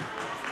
何?